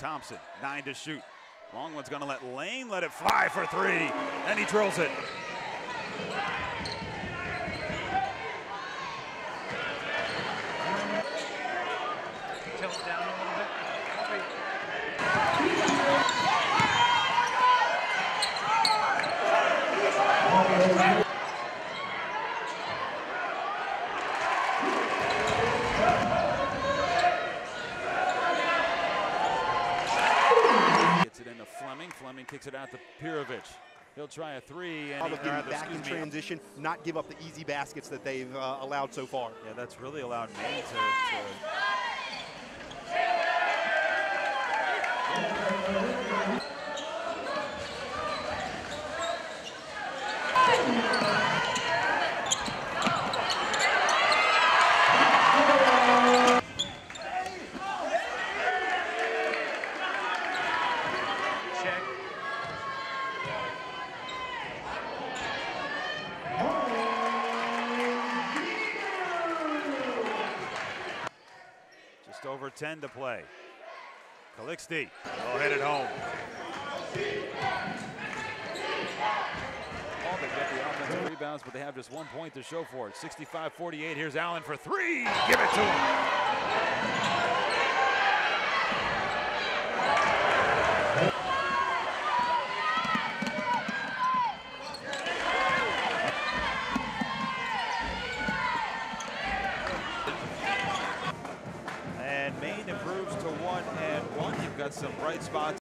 Anderson, nine to shoot. Longwood's gonna let Lane let it fly for three, and he drills it. Tilt down Fleming. Fleming kicks it out to Pirovic. He'll try a three, and he, rather, back in me, transition, not give up the easy baskets that they've uh, allowed so far. Yeah, that's really allowed me to, to Just over 10 to play. Calixte will hit it home. All they get the offensive rebounds, but they have just one point to show for it. 65-48. Here's Allen for three. Give it to him. And Maine improves to one and one. You've got some bright spots.